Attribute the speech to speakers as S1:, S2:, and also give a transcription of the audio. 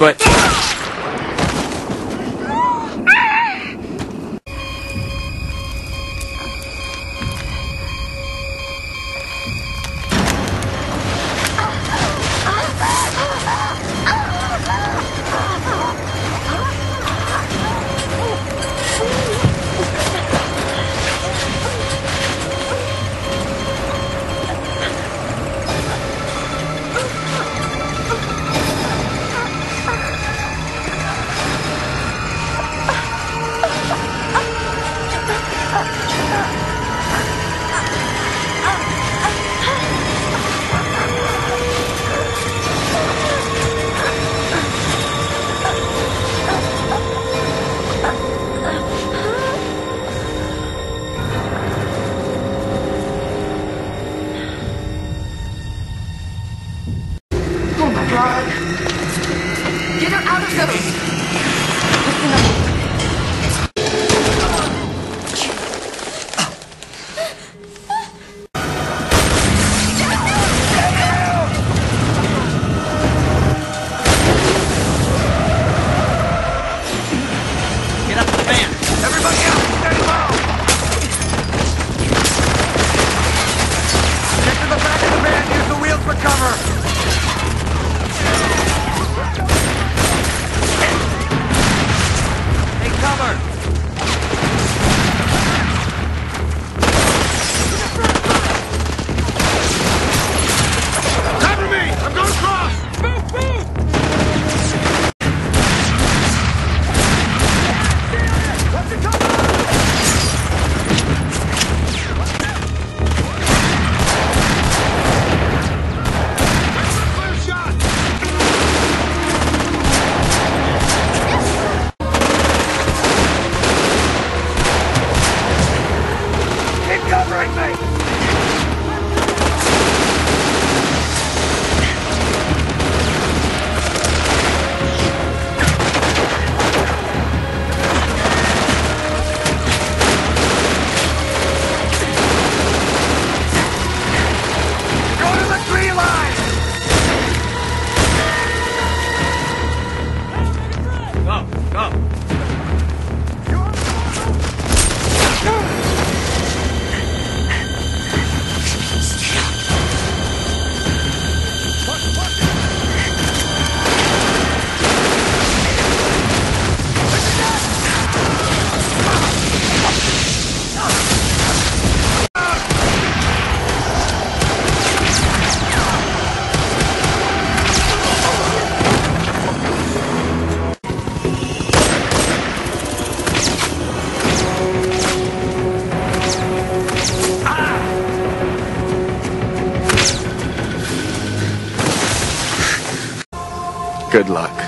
S1: But
S2: Get
S3: Good luck.